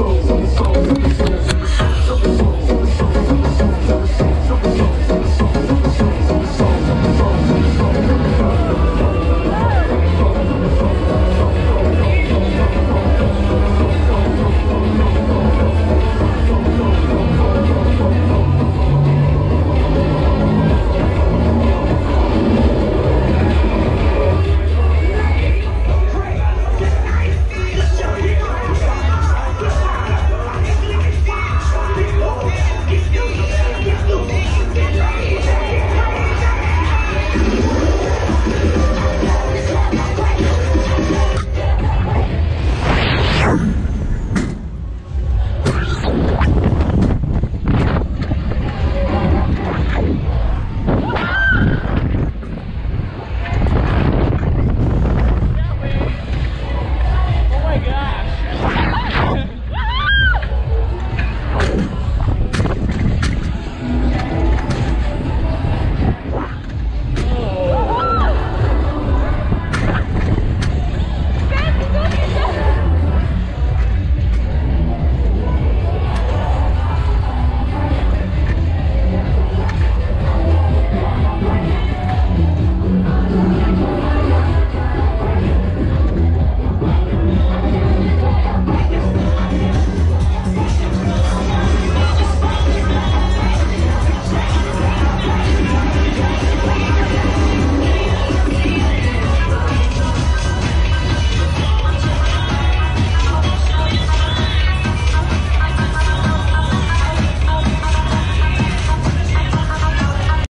soul, some soul, some soul.